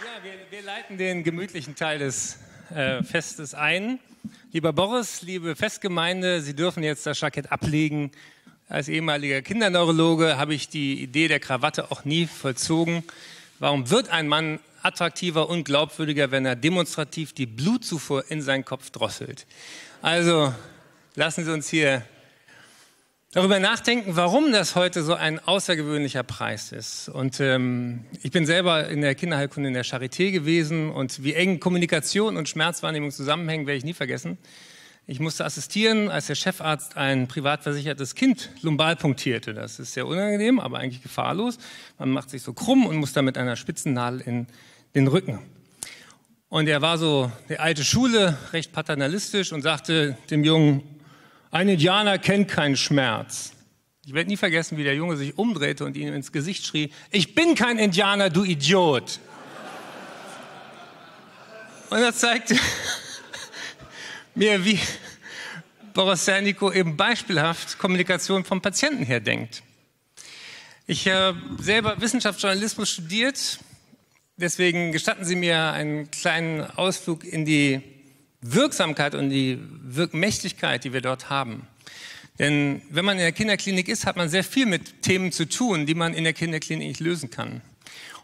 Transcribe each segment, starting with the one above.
Ja, wir, wir leiten den gemütlichen Teil des äh, Festes ein. Lieber Boris, liebe Festgemeinde, Sie dürfen jetzt das Jackett ablegen. Als ehemaliger Kinderneurologe habe ich die Idee der Krawatte auch nie vollzogen. Warum wird ein Mann attraktiver und glaubwürdiger, wenn er demonstrativ die Blutzufuhr in seinen Kopf drosselt? Also lassen Sie uns hier darüber nachdenken, warum das heute so ein außergewöhnlicher Preis ist. Und ähm, ich bin selber in der Kinderheilkunde in der Charité gewesen und wie eng Kommunikation und Schmerzwahrnehmung zusammenhängen, werde ich nie vergessen. Ich musste assistieren, als der Chefarzt ein privat versichertes Kind lumbal punktierte. Das ist sehr unangenehm, aber eigentlich gefahrlos. Man macht sich so krumm und muss dann mit einer Spitzennadel in den Rücken. Und er war so der alte Schule, recht paternalistisch und sagte dem Jungen, ein Indianer kennt keinen Schmerz. Ich werde nie vergessen, wie der Junge sich umdrehte und ihm ins Gesicht schrie, ich bin kein Indianer, du Idiot. Und er zeigte mir, wie Boris Serniko eben beispielhaft Kommunikation vom Patienten her denkt. Ich habe selber Wissenschaftsjournalismus studiert, deswegen gestatten Sie mir einen kleinen Ausflug in die Wirksamkeit und die Wirkmächtigkeit, die wir dort haben. Denn wenn man in der Kinderklinik ist, hat man sehr viel mit Themen zu tun, die man in der Kinderklinik nicht lösen kann.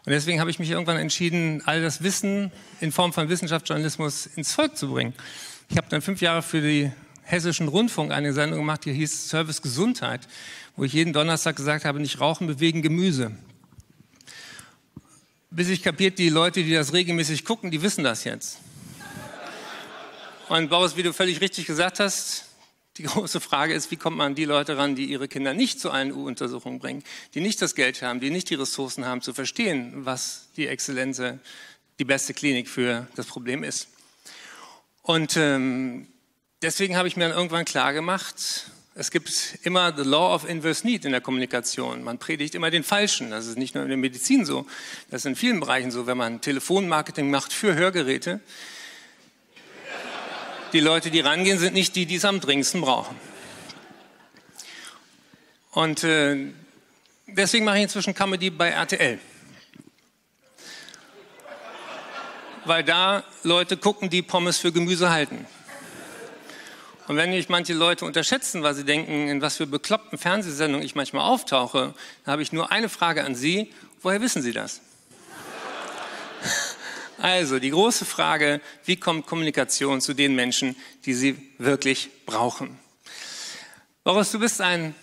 Und deswegen habe ich mich irgendwann entschieden, all das Wissen in Form von Wissenschaftsjournalismus ins Volk zu bringen. Ich habe dann fünf Jahre für die Hessischen Rundfunk eine Sendung gemacht, die hieß Service Gesundheit, wo ich jeden Donnerstag gesagt habe, nicht rauchen, bewegen, Gemüse. Bis ich kapiert, die Leute, die das regelmäßig gucken, die wissen das jetzt. Und Boris, wie du völlig richtig gesagt hast, die große Frage ist, wie kommt man an die Leute ran, die ihre Kinder nicht zu einer U-Untersuchung bringen, die nicht das Geld haben, die nicht die Ressourcen haben, zu verstehen, was die Exzellenze, die beste Klinik für das Problem ist. Und ähm, deswegen habe ich mir dann irgendwann klar gemacht, es gibt immer the law of inverse need in der Kommunikation. Man predigt immer den Falschen. Das ist nicht nur in der Medizin so, das ist in vielen Bereichen so. Wenn man Telefonmarketing macht für Hörgeräte, die Leute, die rangehen, sind nicht die, die es am dringendsten brauchen. Und äh, deswegen mache ich inzwischen Comedy bei RTL. Weil da Leute gucken, die Pommes für Gemüse halten. Und wenn mich manche Leute unterschätzen, weil sie denken, in was für bekloppten Fernsehsendungen ich manchmal auftauche, dann habe ich nur eine Frage an Sie. Woher wissen Sie das? Also die große Frage, wie kommt Kommunikation zu den Menschen, die sie wirklich brauchen? Boris, du bist ein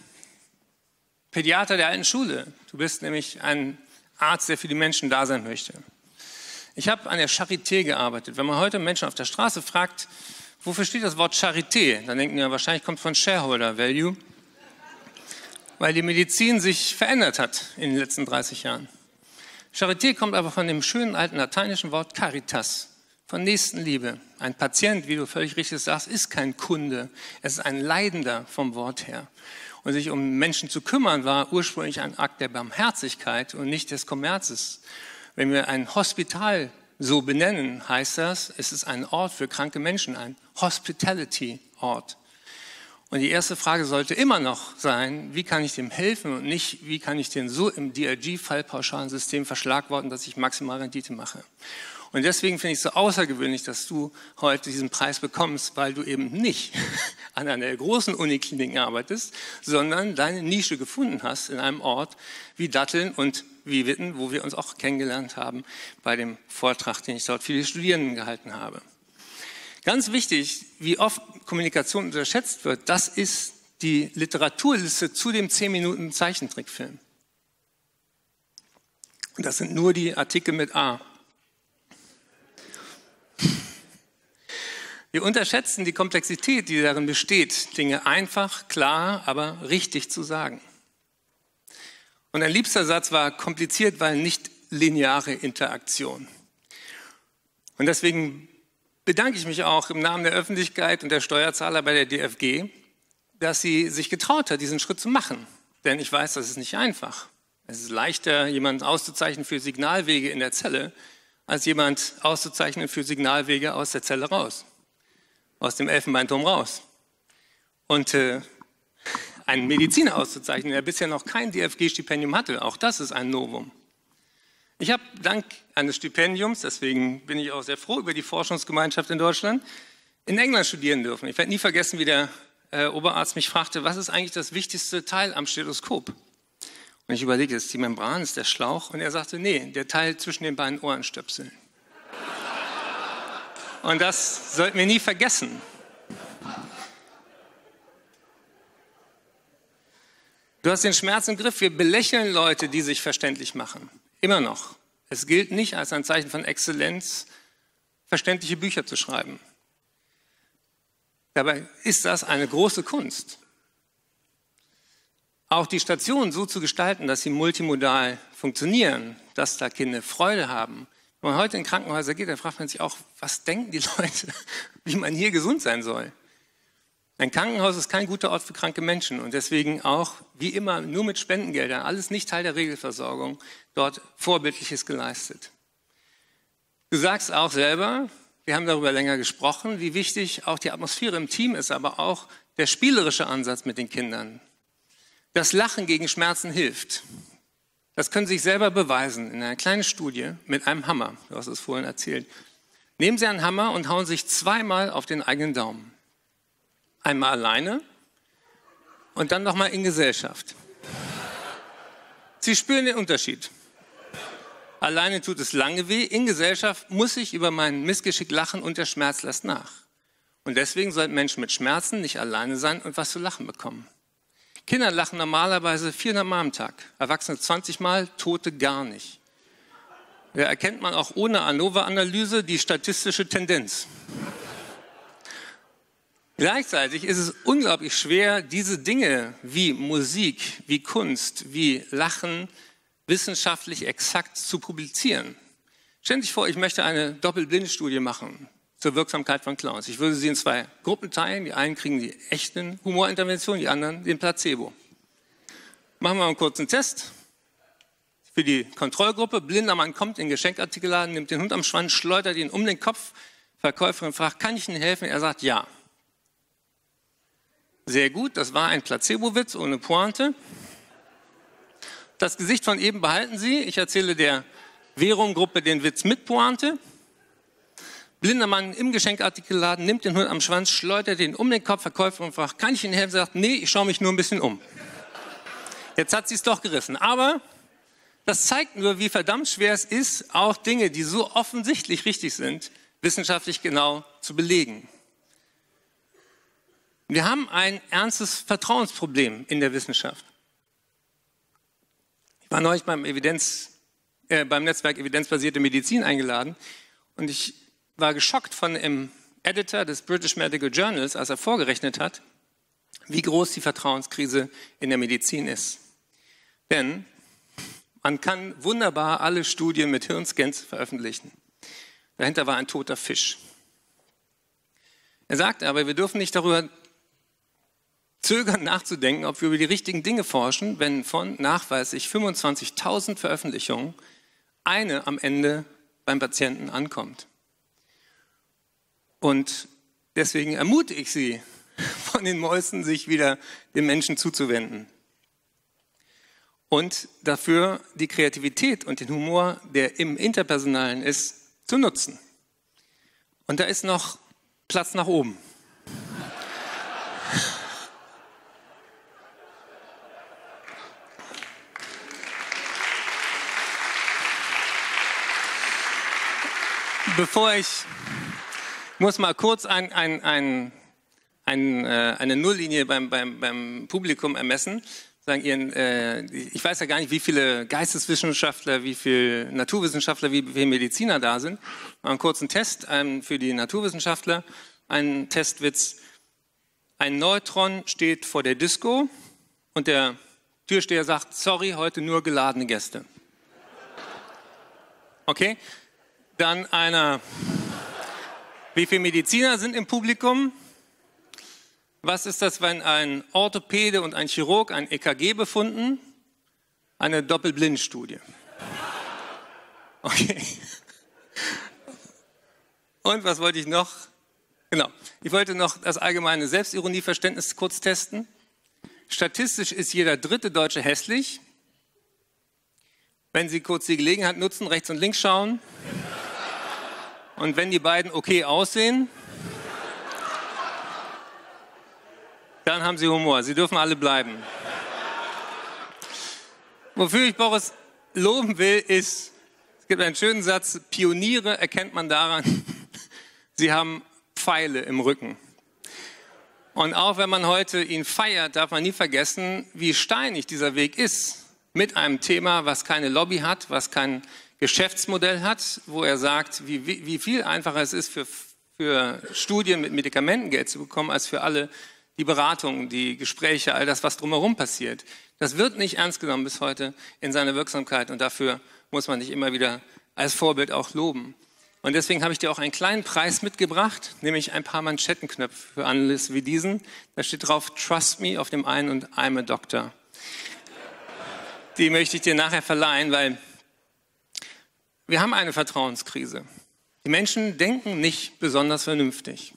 Pädiater der alten Schule. Du bist nämlich ein Arzt, der für die Menschen da sein möchte. Ich habe an der Charité gearbeitet. Wenn man heute Menschen auf der Straße fragt, wofür steht das Wort Charité, dann denken wir, wahrscheinlich kommt von Shareholder Value, weil die Medizin sich verändert hat in den letzten 30 Jahren. Charité kommt aber von dem schönen alten lateinischen Wort caritas, von Nächstenliebe. Ein Patient, wie du völlig richtig sagst, ist kein Kunde. Es ist ein Leidender vom Wort her. Und sich um Menschen zu kümmern, war ursprünglich ein Akt der Barmherzigkeit und nicht des Kommerzes. Wenn wir ein Hospital so benennen, heißt das, es ist ein Ort für kranke Menschen, ein Hospitality-Ort. Und die erste Frage sollte immer noch sein, wie kann ich dem helfen und nicht, wie kann ich den so im DRG-Fallpauschalensystem verschlagworten, dass ich maximal Rendite mache. Und deswegen finde ich es so außergewöhnlich, dass du heute diesen Preis bekommst, weil du eben nicht an einer großen Unikliniken arbeitest, sondern deine Nische gefunden hast in einem Ort wie Datteln und wie Witten, wo wir uns auch kennengelernt haben bei dem Vortrag, den ich dort für die Studierenden gehalten habe. Ganz wichtig, wie oft Kommunikation unterschätzt wird, das ist die Literaturliste zu dem 10 Minuten Zeichentrickfilm. Und das sind nur die Artikel mit A. Wir unterschätzen die Komplexität, die darin besteht, Dinge einfach, klar, aber richtig zu sagen. Und ein liebster Satz war kompliziert, weil nicht lineare Interaktion. Und deswegen bedanke ich mich auch im Namen der Öffentlichkeit und der Steuerzahler bei der DFG, dass sie sich getraut hat, diesen Schritt zu machen. Denn ich weiß, das ist nicht einfach. Es ist leichter, jemanden auszuzeichnen für Signalwege in der Zelle, als jemand auszuzeichnen für Signalwege aus der Zelle raus, aus dem Elfenbeinturm raus. Und äh, einen Mediziner auszuzeichnen, der bisher noch kein DFG-Stipendium hatte, auch das ist ein Novum. Ich habe dank eines Stipendiums, deswegen bin ich auch sehr froh über die Forschungsgemeinschaft in Deutschland, in England studieren dürfen. Ich werde nie vergessen, wie der äh, Oberarzt mich fragte, was ist eigentlich das wichtigste Teil am Stethoskop? Und ich überlege, ist die Membran, ist der Schlauch? Und er sagte, nee, der Teil zwischen den beiden Ohrenstöpseln. Und das sollten wir nie vergessen. Du hast den Schmerz im Griff. Wir belächeln Leute, die sich verständlich machen. Immer noch. Es gilt nicht als ein Zeichen von Exzellenz, verständliche Bücher zu schreiben. Dabei ist das eine große Kunst. Auch die Stationen so zu gestalten, dass sie multimodal funktionieren, dass da Kinder Freude haben. Wenn man heute in Krankenhäuser geht, dann fragt man sich auch, was denken die Leute, wie man hier gesund sein soll. Ein Krankenhaus ist kein guter Ort für kranke Menschen und deswegen auch, wie immer, nur mit Spendengeldern, alles nicht Teil der Regelversorgung, dort Vorbildliches geleistet. Du sagst auch selber, wir haben darüber länger gesprochen, wie wichtig auch die Atmosphäre im Team ist, aber auch der spielerische Ansatz mit den Kindern. Das Lachen gegen Schmerzen hilft. Das können Sie sich selber beweisen in einer kleinen Studie mit einem Hammer. Du hast es vorhin erzählt. Nehmen Sie einen Hammer und hauen sich zweimal auf den eigenen Daumen. Einmal alleine und dann nochmal in Gesellschaft. Sie spüren den Unterschied. Alleine tut es lange weh, in Gesellschaft muss ich über mein Missgeschick lachen und der Schmerz lässt nach. Und deswegen sollten Menschen mit Schmerzen nicht alleine sein und was zu lachen bekommen. Kinder lachen normalerweise 400 Mal am Tag, Erwachsene 20 Mal, Tote gar nicht. Da erkennt man auch ohne ANOVA-Analyse die statistische Tendenz. Gleichzeitig ist es unglaublich schwer, diese Dinge wie Musik, wie Kunst, wie Lachen wissenschaftlich exakt zu publizieren. Stellen Sie sich vor, ich möchte eine Doppelblindstudie machen zur Wirksamkeit von Clowns. Ich würde sie in zwei Gruppen teilen. Die einen kriegen die echten Humorinterventionen, die anderen den Placebo. Machen wir mal einen kurzen Test. Für die Kontrollgruppe, blinder Mann kommt in den Geschenkartikelladen, nimmt den Hund am Schwanz, schleudert ihn um den Kopf. Verkäuferin fragt, kann ich Ihnen helfen? Er sagt ja. Sehr gut, das war ein Placebo-Witz ohne Pointe. Das Gesicht von eben behalten Sie. Ich erzähle der Währung-Gruppe den Witz mit Pointe. Blinder Mann im Geschenkartikelladen nimmt den Hund am Schwanz, schleudert ihn um den Kopf, Verkäufer und fragt, kann ich Ihnen helfen? Sagt, nee, ich schaue mich nur ein bisschen um. Jetzt hat sie es doch gerissen. Aber das zeigt nur, wie verdammt schwer es ist, auch Dinge, die so offensichtlich richtig sind, wissenschaftlich genau zu belegen. Wir haben ein ernstes Vertrauensproblem in der Wissenschaft. Ich war neulich beim, Evidenz, äh, beim Netzwerk Evidenzbasierte Medizin eingeladen und ich war geschockt von dem Editor des British Medical Journals, als er vorgerechnet hat, wie groß die Vertrauenskrise in der Medizin ist. Denn man kann wunderbar alle Studien mit Hirnscans veröffentlichen. Dahinter war ein toter Fisch. Er sagt aber, wir dürfen nicht darüber zögern nachzudenken, ob wir über die richtigen Dinge forschen, wenn von nachweislich 25.000 Veröffentlichungen eine am Ende beim Patienten ankommt. Und deswegen ermutige ich Sie, von den Mäusen sich wieder den Menschen zuzuwenden. Und dafür die Kreativität und den Humor, der im Interpersonalen ist, zu nutzen. Und da ist noch Platz nach oben. Bevor ich muss mal kurz ein, ein, ein, ein, äh, eine Nulllinie beim, beim, beim Publikum ermessen. Sagen ihren, äh, ich weiß ja gar nicht, wie viele Geisteswissenschaftler, wie viele Naturwissenschaftler, wie viele Mediziner da sind. Mal einen kurzen Test ähm, für die Naturwissenschaftler. Ein Testwitz. Ein Neutron steht vor der Disco und der Türsteher sagt, sorry, heute nur geladene Gäste. Okay? Dann einer, wie viele Mediziner sind im Publikum? Was ist das, wenn ein Orthopäde und ein Chirurg ein EKG befunden? Eine Doppelblindstudie. Okay. Und was wollte ich noch? Genau. Ich wollte noch das allgemeine Selbstironieverständnis kurz testen. Statistisch ist jeder dritte Deutsche hässlich wenn Sie kurz die Gelegenheit nutzen, rechts und links schauen. Und wenn die beiden okay aussehen, dann haben Sie Humor. Sie dürfen alle bleiben. Wofür ich Boris loben will, ist, es gibt einen schönen Satz, Pioniere erkennt man daran, sie haben Pfeile im Rücken. Und auch wenn man heute ihn feiert, darf man nie vergessen, wie steinig dieser Weg ist mit einem Thema, was keine Lobby hat, was kein Geschäftsmodell hat, wo er sagt, wie, wie viel einfacher es ist, für, für Studien mit Medikamenten Geld zu bekommen, als für alle die Beratungen, die Gespräche, all das, was drumherum passiert. Das wird nicht ernst genommen bis heute in seiner Wirksamkeit und dafür muss man dich immer wieder als Vorbild auch loben. Und deswegen habe ich dir auch einen kleinen Preis mitgebracht, nämlich ein paar Manschettenknöpfe für Anlässe wie diesen. Da steht drauf Trust me auf dem einen und I'm a Doctor. Die möchte ich dir nachher verleihen, weil wir haben eine Vertrauenskrise. Die Menschen denken nicht besonders vernünftig.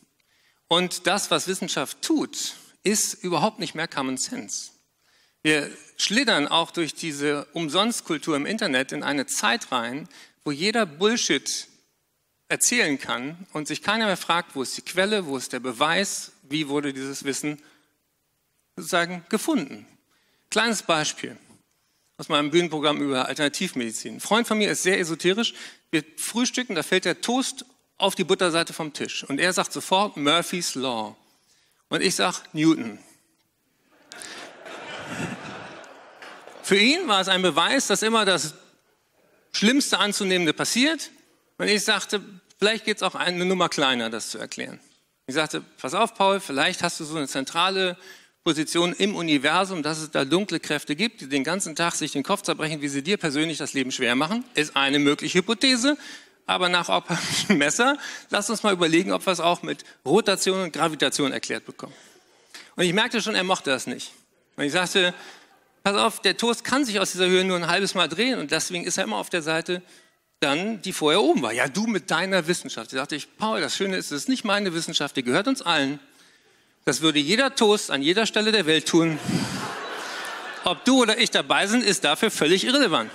Und das, was Wissenschaft tut, ist überhaupt nicht mehr Common Sense. Wir schlittern auch durch diese Umsonstkultur im Internet in eine Zeit rein, wo jeder Bullshit erzählen kann und sich keiner mehr fragt, wo ist die Quelle, wo ist der Beweis, wie wurde dieses Wissen sozusagen gefunden. Kleines Beispiel aus meinem Bühnenprogramm über Alternativmedizin. Ein Freund von mir ist sehr esoterisch. Wir frühstücken, da fällt der Toast auf die Butterseite vom Tisch. Und er sagt sofort Murphy's Law. Und ich sage Newton. Für ihn war es ein Beweis, dass immer das Schlimmste anzunehmende passiert. Und ich sagte, vielleicht geht es auch eine Nummer kleiner, das zu erklären. Ich sagte, pass auf, Paul, vielleicht hast du so eine zentrale Position im Universum, dass es da dunkle Kräfte gibt, die den ganzen Tag sich den Kopf zerbrechen, wie sie dir persönlich das Leben schwer machen. Ist eine mögliche Hypothese aber nach Oppernschen Messer, lass uns mal überlegen, ob wir es auch mit Rotation und Gravitation erklärt bekommen. Und ich merkte schon, er mochte das nicht. Und ich sagte, pass auf, der Toast kann sich aus dieser Höhe nur ein halbes Mal drehen und deswegen ist er immer auf der Seite, dann, die vorher oben war. Ja, du mit deiner Wissenschaft. Da sagte ich, Paul, das Schöne ist, es ist nicht meine Wissenschaft, die gehört uns allen. Das würde jeder Toast an jeder Stelle der Welt tun. Ob du oder ich dabei sind, ist dafür völlig irrelevant.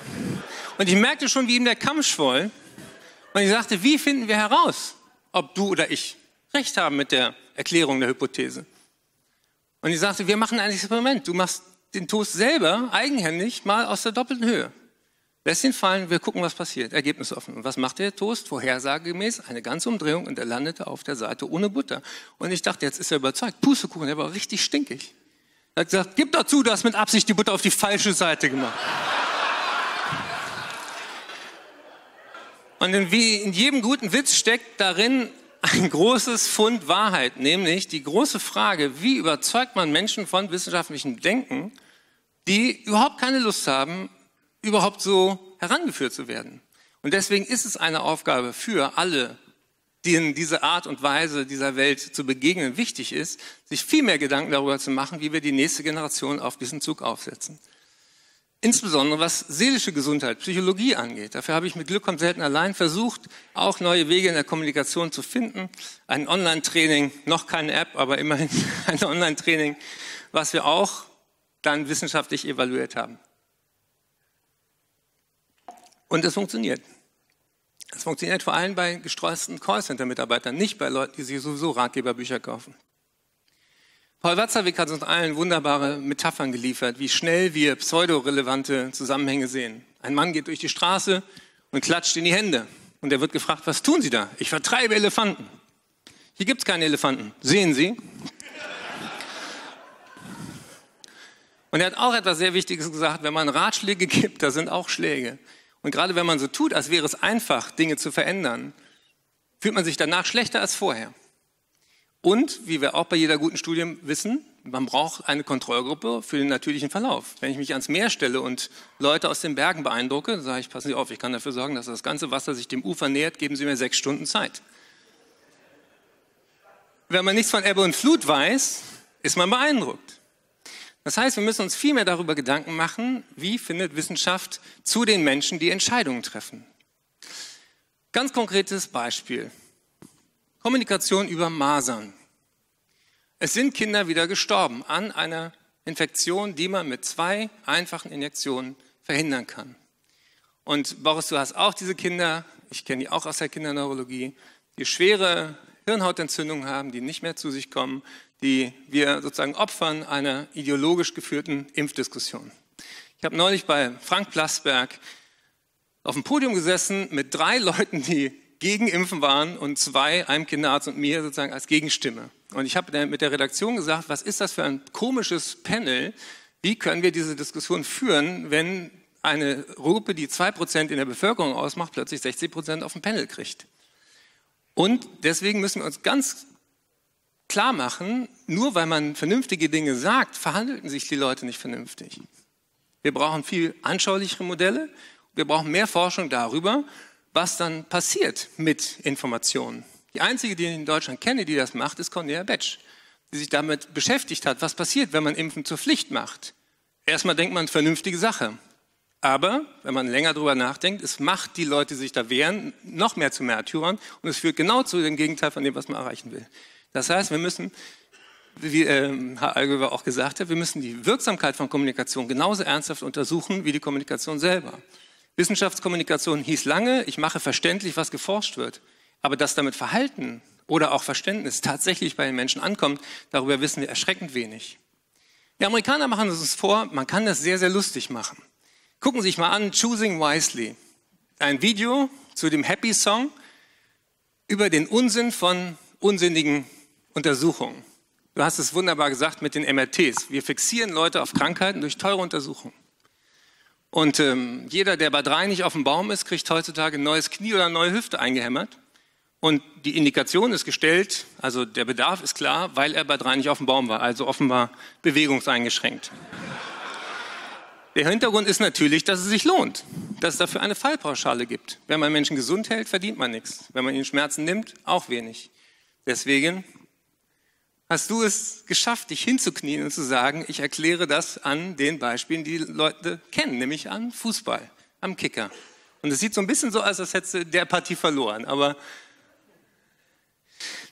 Und ich merkte schon, wie ihm der Kamm schwoll. Und ich sagte, wie finden wir heraus, ob du oder ich recht haben mit der Erklärung der Hypothese? Und ich sagte, wir machen ein Experiment. Du machst den Toast selber eigenhändig mal aus der doppelten Höhe. Ihn fallen, wir gucken, was passiert. Ergebnis offen. Und was macht der Toast? Vorhersagemäß eine ganze Umdrehung und er landete auf der Seite ohne Butter. Und ich dachte, jetzt ist er überzeugt. Pustekuchen, der war richtig stinkig. Er hat gesagt, gib dazu, du hast mit Absicht die Butter auf die falsche Seite gemacht. Und wie in jedem guten Witz steckt darin ein großes Fund Wahrheit, nämlich die große Frage, wie überzeugt man Menschen von wissenschaftlichem Denken, die überhaupt keine Lust haben, überhaupt so herangeführt zu werden. Und deswegen ist es eine Aufgabe für alle, denen diese Art und Weise dieser Welt zu begegnen wichtig ist, sich viel mehr Gedanken darüber zu machen, wie wir die nächste Generation auf diesen Zug aufsetzen. Insbesondere was seelische Gesundheit, Psychologie angeht. Dafür habe ich mit Glück kommt selten allein versucht, auch neue Wege in der Kommunikation zu finden. Ein Online-Training, noch keine App, aber immerhin ein Online-Training, was wir auch dann wissenschaftlich evaluiert haben. Und es funktioniert. Es funktioniert vor allem bei gestreuten Callcenter-Mitarbeitern, nicht bei Leuten, die sich sowieso Ratgeberbücher kaufen. Paul Watzlawick hat uns allen wunderbare Metaphern geliefert, wie schnell wir pseudorelevante Zusammenhänge sehen. Ein Mann geht durch die Straße und klatscht in die Hände. Und er wird gefragt, was tun Sie da? Ich vertreibe Elefanten. Hier gibt es keine Elefanten. Sehen Sie? Und er hat auch etwas sehr Wichtiges gesagt, wenn man Ratschläge gibt, da sind auch Schläge. Und gerade wenn man so tut, als wäre es einfach, Dinge zu verändern, fühlt man sich danach schlechter als vorher. Und, wie wir auch bei jeder guten Studie wissen, man braucht eine Kontrollgruppe für den natürlichen Verlauf. Wenn ich mich ans Meer stelle und Leute aus den Bergen beeindrucke, sage ich, passen Sie auf, ich kann dafür sorgen, dass das ganze Wasser sich dem Ufer nähert, geben Sie mir sechs Stunden Zeit. Wenn man nichts von Ebbe und Flut weiß, ist man beeindruckt. Das heißt, wir müssen uns viel mehr darüber Gedanken machen, wie findet Wissenschaft zu den Menschen, die Entscheidungen treffen. Ganz konkretes Beispiel. Kommunikation über Masern. Es sind Kinder wieder gestorben an einer Infektion, die man mit zwei einfachen Injektionen verhindern kann. Und Boris, du hast auch diese Kinder, ich kenne die auch aus der Kinderneurologie, die schwere Hirnhautentzündungen haben, die nicht mehr zu sich kommen, die wir sozusagen opfern einer ideologisch geführten Impfdiskussion. Ich habe neulich bei Frank Plasberg auf dem Podium gesessen mit drei Leuten, die gegen Impfen waren und zwei, einem Kinderarzt und mir sozusagen als Gegenstimme. Und ich habe mit der Redaktion gesagt, was ist das für ein komisches Panel? Wie können wir diese Diskussion führen, wenn eine Gruppe, die zwei Prozent in der Bevölkerung ausmacht, plötzlich 60 Prozent auf dem Panel kriegt? Und deswegen müssen wir uns ganz klar machen, nur weil man vernünftige Dinge sagt, verhandelten sich die Leute nicht vernünftig. Wir brauchen viel anschaulichere Modelle. Wir brauchen mehr Forschung darüber, was dann passiert mit Informationen. Die einzige, die ich in Deutschland kenne, die das macht, ist Cornelia Betsch, die sich damit beschäftigt hat, was passiert, wenn man Impfen zur Pflicht macht. Erstmal denkt man, vernünftige Sache. Aber wenn man länger darüber nachdenkt, es macht die Leute, die sich da wehren, noch mehr zu Märtyrern und es führt genau zu dem Gegenteil von dem, was man erreichen will. Das heißt, wir müssen, wie äh, Herr Allgöwer auch gesagt hat, wir müssen die Wirksamkeit von Kommunikation genauso ernsthaft untersuchen wie die Kommunikation selber. Wissenschaftskommunikation hieß lange, ich mache verständlich, was geforscht wird. Aber dass damit Verhalten oder auch Verständnis tatsächlich bei den Menschen ankommt, darüber wissen wir erschreckend wenig. Die Amerikaner machen es uns vor, man kann das sehr, sehr lustig machen. Gucken Sie sich mal an, Choosing Wisely. Ein Video zu dem Happy Song über den Unsinn von unsinnigen Untersuchungen. Du hast es wunderbar gesagt mit den MRTs. Wir fixieren Leute auf Krankheiten durch teure Untersuchungen. Und ähm, jeder, der bei drei nicht auf dem Baum ist, kriegt heutzutage ein neues Knie oder eine neue Hüfte eingehämmert. Und die Indikation ist gestellt, also der Bedarf ist klar, weil er bei drei nicht auf dem Baum war, also offenbar bewegungseingeschränkt. Der Hintergrund ist natürlich, dass es sich lohnt, dass es dafür eine Fallpauschale gibt. Wenn man Menschen gesund hält, verdient man nichts. Wenn man ihnen Schmerzen nimmt, auch wenig. Deswegen hast du es geschafft, dich hinzuknien und zu sagen, ich erkläre das an den Beispielen, die, Leute kennen, nämlich an Fußball, am Kicker. Und es sieht so ein bisschen so aus, als hättest du der Partie verloren. Aber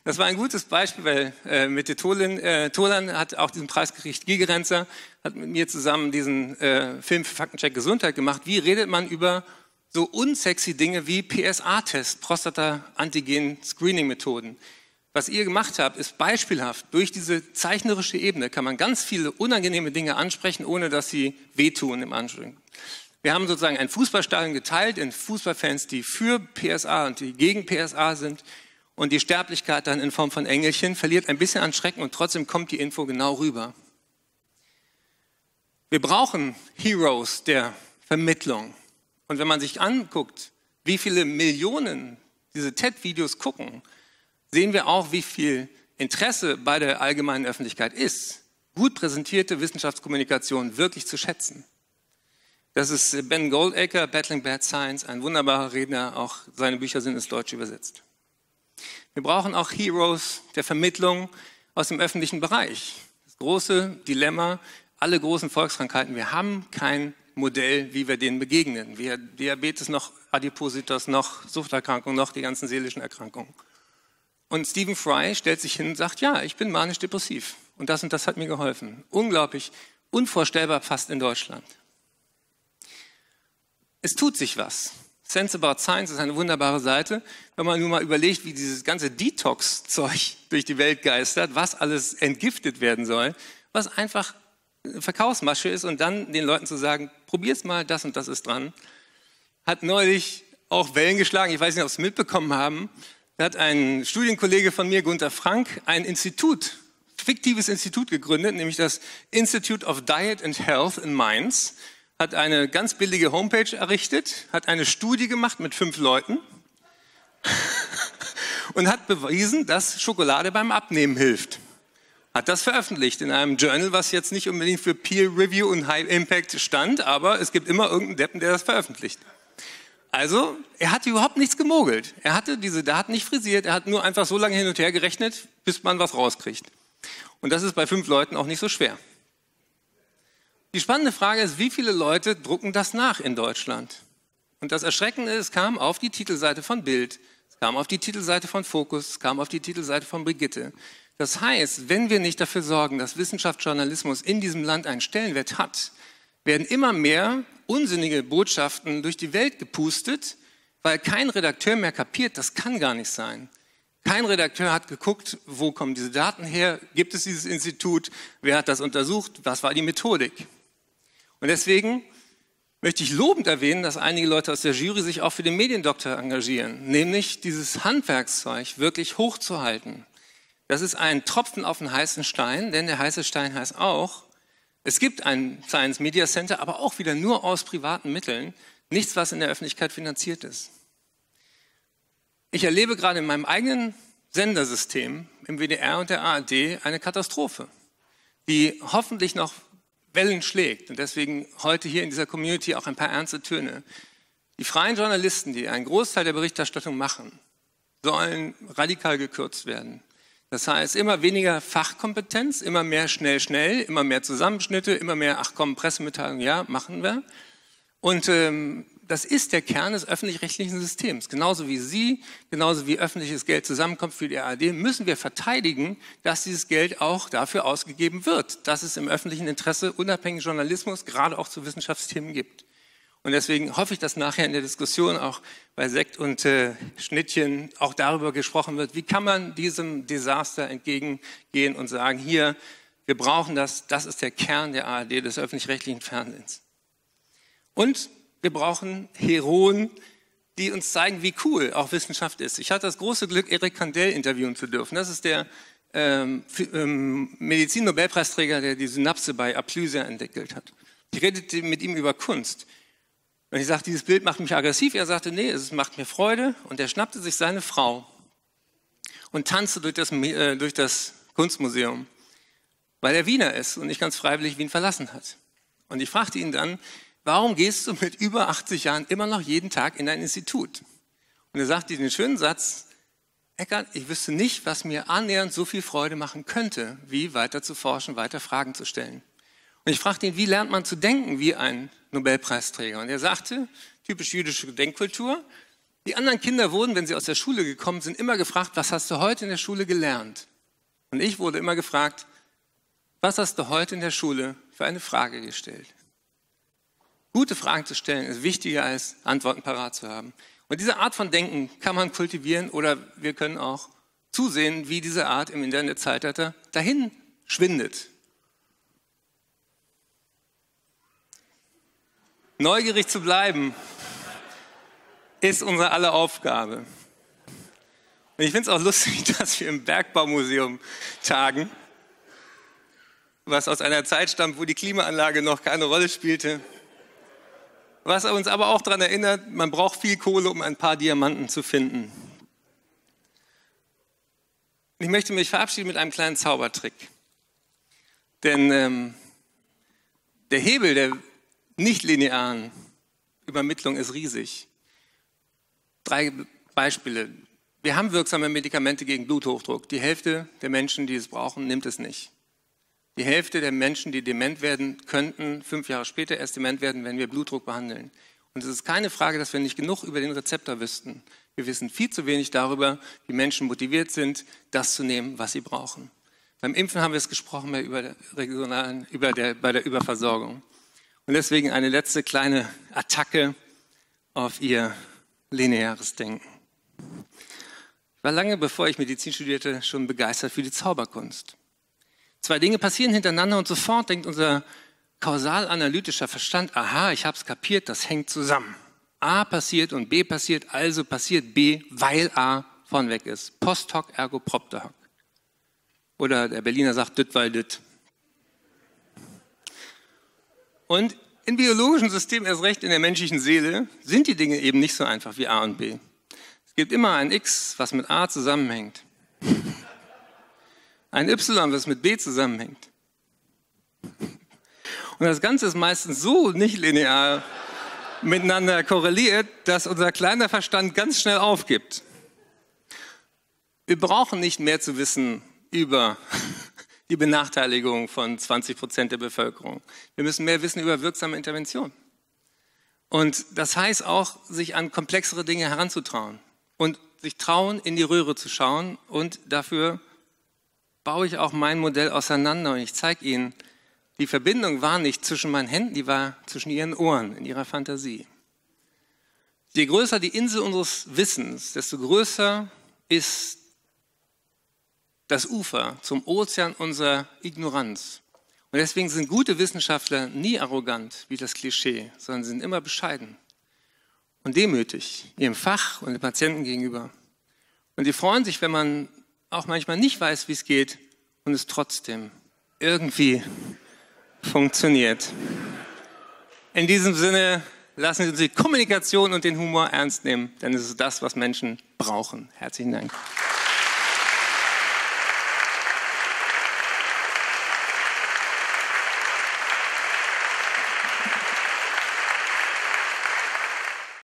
das war ein gutes Beispiel, weil äh, mit Tolan, äh, Tolan hat auch diesen Preis gekriegt. Gigerenzer hat mit mir zusammen diesen äh, Film für Faktencheck Gesundheit gemacht. Wie redet man über so unsexy Dinge wie PSA-Test, Prostata-Antigen-Screening-Methoden? Was ihr gemacht habt, ist beispielhaft. Durch diese zeichnerische Ebene kann man ganz viele unangenehme Dinge ansprechen, ohne dass sie wehtun im Anschluss. Wir haben sozusagen ein Fußballstadion geteilt in Fußballfans, die für PSA und die gegen PSA sind. Und die Sterblichkeit dann in Form von Engelchen verliert ein bisschen an Schrecken und trotzdem kommt die Info genau rüber. Wir brauchen Heroes der Vermittlung. Und wenn man sich anguckt, wie viele Millionen diese TED-Videos gucken, sehen wir auch, wie viel Interesse bei der allgemeinen Öffentlichkeit ist, gut präsentierte Wissenschaftskommunikation wirklich zu schätzen. Das ist Ben Goldacre, Battling Bad Science, ein wunderbarer Redner, auch seine Bücher sind ins Deutsche übersetzt. Wir brauchen auch Heroes der Vermittlung aus dem öffentlichen Bereich. Das große Dilemma, alle großen Volkskrankheiten, wir haben kein Modell, wie wir denen begegnen. Weder Diabetes noch Adipositas noch Suchterkrankungen noch die ganzen seelischen Erkrankungen. Und Stephen Fry stellt sich hin und sagt, ja, ich bin manisch-depressiv. Und das und das hat mir geholfen. Unglaublich, unvorstellbar fast in Deutschland. Es tut sich was. Sense About Science ist eine wunderbare Seite. Wenn man nur mal überlegt, wie dieses ganze Detox-Zeug durch die Welt geistert, was alles entgiftet werden soll, was einfach Verkaufsmasche ist und dann den Leuten zu sagen, probier's mal, das und das ist dran, hat neulich auch Wellen geschlagen. Ich weiß nicht, ob Sie es mitbekommen haben. Da hat ein Studienkollege von mir, Gunther Frank, ein Institut, fiktives Institut gegründet, nämlich das Institute of Diet and Health in Mainz, hat eine ganz billige Homepage errichtet, hat eine Studie gemacht mit fünf Leuten und hat bewiesen, dass Schokolade beim Abnehmen hilft. Hat das veröffentlicht in einem Journal, was jetzt nicht unbedingt für Peer Review und High Impact stand, aber es gibt immer irgendeinen Deppen, der das veröffentlicht. Also, er hat überhaupt nichts gemogelt. Er hatte diese Daten nicht frisiert, er hat nur einfach so lange hin und her gerechnet, bis man was rauskriegt. Und das ist bei fünf Leuten auch nicht so schwer. Die spannende Frage ist, wie viele Leute drucken das nach in Deutschland? Und das Erschreckende ist, es kam auf die Titelseite von Bild, es kam auf die Titelseite von Focus, es kam auf die Titelseite von Brigitte. Das heißt, wenn wir nicht dafür sorgen, dass Wissenschaftsjournalismus in diesem Land einen Stellenwert hat, werden immer mehr unsinnige Botschaften durch die Welt gepustet, weil kein Redakteur mehr kapiert, das kann gar nicht sein. Kein Redakteur hat geguckt, wo kommen diese Daten her, gibt es dieses Institut, wer hat das untersucht, was war die Methodik. Und deswegen möchte ich lobend erwähnen, dass einige Leute aus der Jury sich auch für den Mediendoktor engagieren, nämlich dieses Handwerkszeug wirklich hochzuhalten. Das ist ein Tropfen auf den heißen Stein, denn der heiße Stein heißt auch, es gibt ein Science Media Center, aber auch wieder nur aus privaten Mitteln, nichts, was in der Öffentlichkeit finanziert ist. Ich erlebe gerade in meinem eigenen Sendersystem, im WDR und der ARD, eine Katastrophe, die hoffentlich noch Wellen schlägt. Und deswegen heute hier in dieser Community auch ein paar ernste Töne. Die freien Journalisten, die einen Großteil der Berichterstattung machen, sollen radikal gekürzt werden. Das heißt, immer weniger Fachkompetenz, immer mehr schnell, schnell, immer mehr Zusammenschnitte, immer mehr, ach komm, Pressemitteilung, ja, machen wir. Und ähm, das ist der Kern des öffentlich-rechtlichen Systems. Genauso wie Sie, genauso wie öffentliches Geld zusammenkommt für die ARD, müssen wir verteidigen, dass dieses Geld auch dafür ausgegeben wird, dass es im öffentlichen Interesse unabhängigen Journalismus, gerade auch zu Wissenschaftsthemen gibt. Und deswegen hoffe ich, dass nachher in der Diskussion auch bei Sekt und äh, Schnittchen auch darüber gesprochen wird, wie kann man diesem Desaster entgegengehen und sagen, hier, wir brauchen das, das ist der Kern der ARD, des öffentlich-rechtlichen Fernsehens. Und wir brauchen Heroen, die uns zeigen, wie cool auch Wissenschaft ist. Ich hatte das große Glück, Eric Kandel interviewen zu dürfen. Das ist der ähm, ähm, Medizin-Nobelpreisträger, der die Synapse bei Aplysia entwickelt hat. Ich redete mit ihm über Kunst. Und ich sagte, dieses Bild macht mich aggressiv. Er sagte, nee, es macht mir Freude. Und er schnappte sich seine Frau und tanzte durch das, äh, durch das Kunstmuseum, weil er Wiener ist und nicht ganz freiwillig Wien verlassen hat. Und ich fragte ihn dann, warum gehst du mit über 80 Jahren immer noch jeden Tag in ein Institut? Und er sagte den schönen Satz, Eckart, ich wüsste nicht, was mir annähernd so viel Freude machen könnte, wie weiter zu forschen, weiter Fragen zu stellen. Und ich fragte ihn, wie lernt man zu denken wie ein Nobelpreisträger? Und er sagte, typisch jüdische Denkkultur, die anderen Kinder wurden, wenn sie aus der Schule gekommen sind, immer gefragt, was hast du heute in der Schule gelernt? Und ich wurde immer gefragt, was hast du heute in der Schule für eine Frage gestellt? Gute Fragen zu stellen ist wichtiger als Antworten parat zu haben. Und diese Art von Denken kann man kultivieren oder wir können auch zusehen, wie diese Art im Internetzeitalter dahin schwindet. Neugierig zu bleiben ist unsere aller Aufgabe. Und ich finde es auch lustig, dass wir im Bergbaumuseum tagen, was aus einer Zeit stammt, wo die Klimaanlage noch keine Rolle spielte was uns aber auch daran erinnert, man braucht viel Kohle, um ein paar Diamanten zu finden. Ich möchte mich verabschieden mit einem kleinen Zaubertrick. Denn ähm, der Hebel der nichtlinearen Übermittlung ist riesig. Drei Beispiele. Wir haben wirksame Medikamente gegen Bluthochdruck. Die Hälfte der Menschen, die es brauchen, nimmt es nicht. Die Hälfte der Menschen, die dement werden könnten, fünf Jahre später erst dement werden, wenn wir Blutdruck behandeln. Und es ist keine Frage, dass wir nicht genug über den Rezeptor wüssten. Wir wissen viel zu wenig darüber, wie Menschen motiviert sind, das zu nehmen, was sie brauchen. Beim Impfen haben wir es gesprochen bei, über der, regionalen, über der, bei der Überversorgung. Und deswegen eine letzte kleine Attacke auf ihr lineares Denken. Ich war lange, bevor ich Medizin studierte, schon begeistert für die Zauberkunst. Zwei Dinge passieren hintereinander und sofort denkt unser kausal-analytischer Verstand, aha, ich habe es kapiert, das hängt zusammen. A passiert und B passiert, also passiert B, weil A von weg ist. Post hoc ergo propter hoc. Oder der Berliner sagt dit weil dit. Und im biologischen System, erst recht in der menschlichen Seele, sind die Dinge eben nicht so einfach wie A und B. Es gibt immer ein X, was mit A zusammenhängt ein Y, was mit B zusammenhängt. Und das Ganze ist meistens so nicht linear miteinander korreliert, dass unser kleiner Verstand ganz schnell aufgibt. Wir brauchen nicht mehr zu wissen über die Benachteiligung von 20 Prozent der Bevölkerung. Wir müssen mehr wissen über wirksame Intervention. Und das heißt auch, sich an komplexere Dinge heranzutrauen und sich trauen, in die Röhre zu schauen und dafür baue ich auch mein Modell auseinander und ich zeige Ihnen, Die Verbindung war nicht zwischen meinen Händen, die war zwischen ihren Ohren, in ihrer Fantasie. Je größer die Insel unseres Wissens, desto größer ist das Ufer zum Ozean unserer Ignoranz. Und deswegen sind gute Wissenschaftler nie arrogant wie das Klischee, sondern sind immer bescheiden und demütig ihrem Fach und den Patienten gegenüber. Und die freuen sich, wenn man auch manchmal nicht weiß, wie es geht und es trotzdem irgendwie funktioniert. In diesem Sinne lassen Sie uns die Kommunikation und den Humor ernst nehmen, denn es ist das, was Menschen brauchen. Herzlichen Dank.